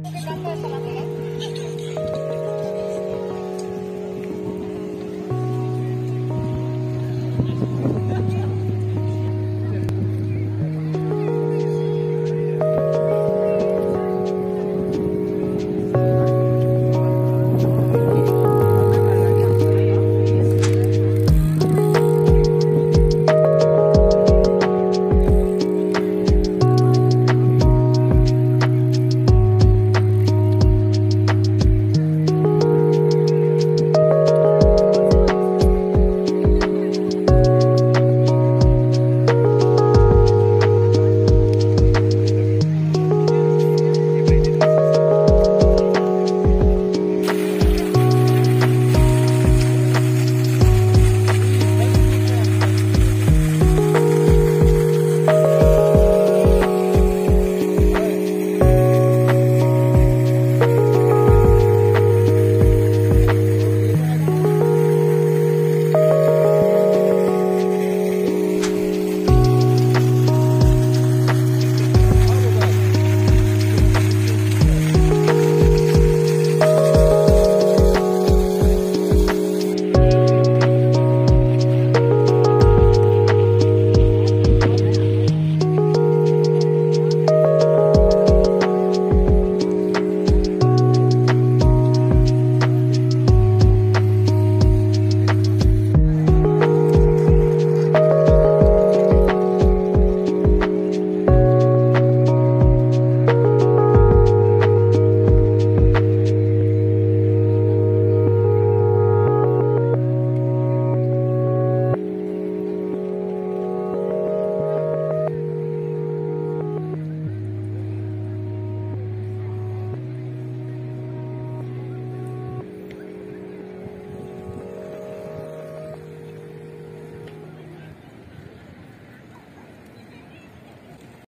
Thank you. Ya.